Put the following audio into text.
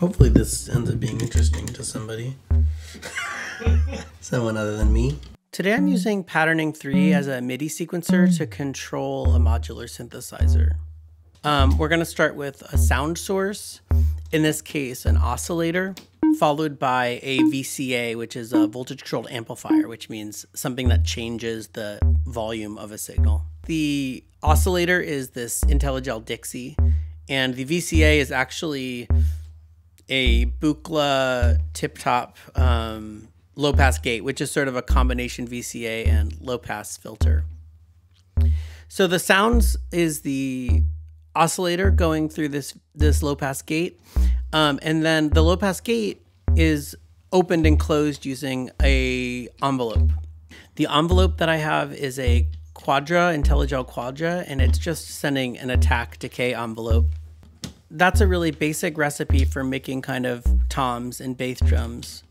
Hopefully, this ends up being interesting to somebody. Someone other than me. Today I'm using Patterning 3 as a MIDI sequencer to control a modular synthesizer. Um, we're going to start with a sound source, in this case an oscillator, followed by a VCA, which is a voltage controlled amplifier, which means something that changes the volume of a signal. The oscillator is this Intellijel Dixie, and the VCA is actually a Buchla Tiptop um, low pass gate, which is sort of a combination VCA and low pass filter. So the sounds is the oscillator going through this this low pass gate, um, and then the low pass gate is opened and closed using a envelope. The envelope that I have is a Quadra Intellijel Quadra, and it's just sending an attack decay envelope. That's a really basic recipe for making kind of toms and bass drums.